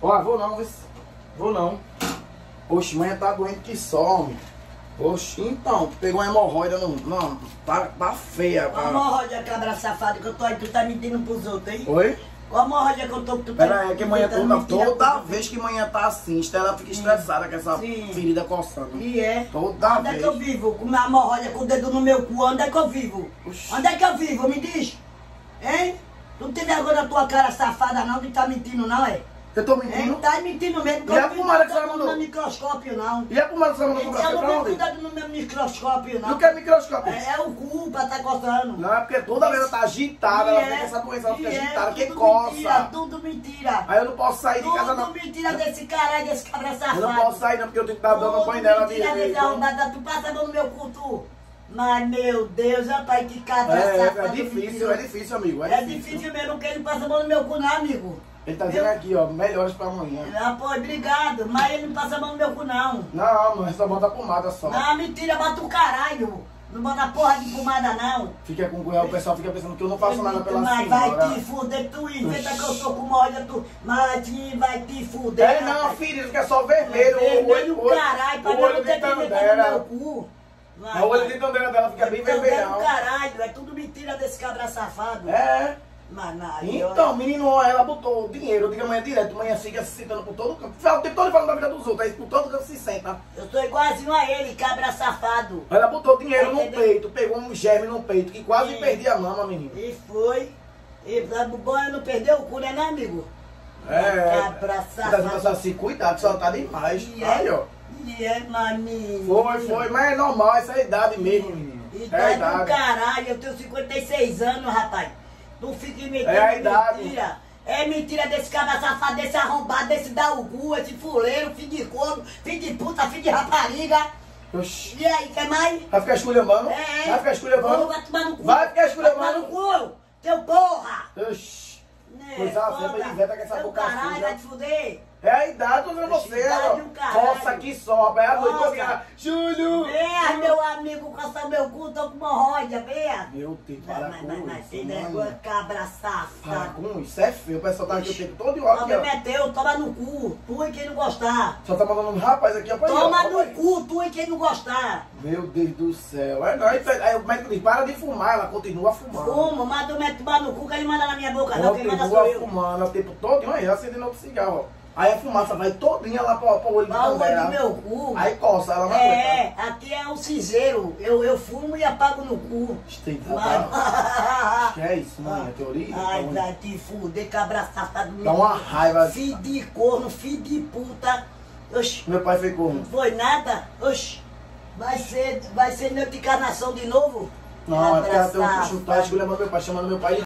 Ó, vou não? Vou não. Oxe, mãe tá doente que só, homem. Oxe, então, pegou uma hemorroida, não, não, tá, tá feia. Qual a hemorroida, cabra safada, que eu tô aí, tu tá mentindo pros outros, hein? Oi? Qual a hemorroida que eu tô, que tu tá Pera aí, que manhã tentando toda, toda vez que manhã tá assim, ela fica estressada com essa Sim. ferida coçando. E é? Toda Onde é vez. que eu vivo? Com uma hemorroida com o dedo no meu cu, onde é que eu vivo? Oxi. Onde é que eu vivo? Me diz. Hein? Tu não tem vergonha na tua cara safada não de tá mentindo não, é? Eu tô mentindo? Tá mentindo mesmo. E a eu não pomada que tô você mandou? no microscópio não. E a pomada que você mandou comprar? Eu não tenho cuidado no meu microscópio não. Não quer microscópio? É, é o cu pra tá coçando. Não, é porque toda vez ela tá agitada, ela E fica é, essa doença, ela fica e é, agitada, que tudo coça. Mentira, tudo mentira. Aí eu não posso sair de casa Tudo não. mentira desse caralho, desse cabra safado. Eu não posso sair não, porque eu tenho que estar dando Tudo banho nela de mentira desse de- arrombado. Tu passa a mão no meu cu, tu. Mas, meu Deus, rapaz, que cabra É, safado. é difícil, é difícil, amigo. É, É difícil mesmo, porque ele passa a mão no meu cu, não, amigo. Ele tá dizendo aqui, ó, melhores pra amanhã. Ah, pô, obrigado, mas ele não passa a mão no meu cu, não. Não, não, só bota pomada só. Não, mentira, bota o caralho. Não bota porra de pomada, não. Fica com o pessoal fica pensando que eu não faço nada pela Mas vai senhora. te fuder, tu inventa que eu sou com uma olha, tu. Mas vai te fuder. É não, filho, fica só vermelho. Vermelho o olho, caralho, pra o não ter de pimenta no meu cu. Vai, É O olho Tandera dela fica bem Então, vermelhão. caralho, é tudo mentira desse cabra safado. É. Mas não, Então, menino, ela botou dinheiro, diga amanhã direto, amanhã fica se sentando por todo canto. Fala O tempo todo falando da vida dos outros, aí por todo canto se senta. Eu sou igualzinho a ele, cabra safado. Ela botou dinheiro no peito, pegou um germe no peito, que quase Sim. perdi a mama, menino. E foi. E bom é não perder o cu, né, né, amigo? É. Cabra Tá safado. assim, cuidado, só tá demais. E Aí, é, ó. E é, maninho. Foi, foi, mas é normal, essa é a idade mesmo, menino. E É a tá do idade. caralho, eu tenho 56 anos, rapaz. Tu fica inventando É a idade. mentira. É mentira desse cabra safado, desse arrombado, desse daugu, esse fuleiro, filho de corno, filho de puta, filho de rapariga. Oxi. E aí, quer mais? Vai ficar esculhambando? É. Vai ficar esculhambando? Vai tomar no cu. Vai ficar esculhambando. Vai tomar no cu, teu porra. Oxi. Né, Coisa feia, mas inventa com essa boca caralho, vai te fuder. É a idade, tô vendo você, Idade ó. caralho. Aqui só, rapaz. A noite Nossa. toda. Júlio! É, meu amigo, coça meu cu, tô com hemorroida, venha. Meu Deus, Mas, para mas, com mas, mas, isso, mano. vergonha, cabra Para safado. com isso, é feio. O pessoal tá aqui o tempo todo e O ó, aqui, ó. é teu, toma no cu. Tu e quem não gostar. Só tá mandando um rapaz aqui, ó. ó. Toma Ó, no aí. cu, tu e quem não gostar. Meu Deus do céu. É, não, aí, o médico diz, para de fumar, ela continua fumando. Fumo, mas tu mete tomar no cu que ele manda na minha boca, não. Quem manda sou Continua eu. fumando o tempo todo, aí acendendo outro cigarro, ó. Aí a fumaça vai todinha lá olho de Olha o olho do meu cu. Aí coça, ela não É, aguenta. aqui é um cinzeiro. Eu, eu fumo e apago no cu. Tem que Mas- Que é isso, mãe? É teoria? Ai, Então, vai te fuder, cabra safado. Dá uma raiva. Filho de corno, filho de puta. Oxi, Meu pai foi corno. não foi nada? Oxi, vai ser, vai ser de encarnação de novo? Não, é porque ela tem um chutar, escolhendo meu pai, chamando meu pai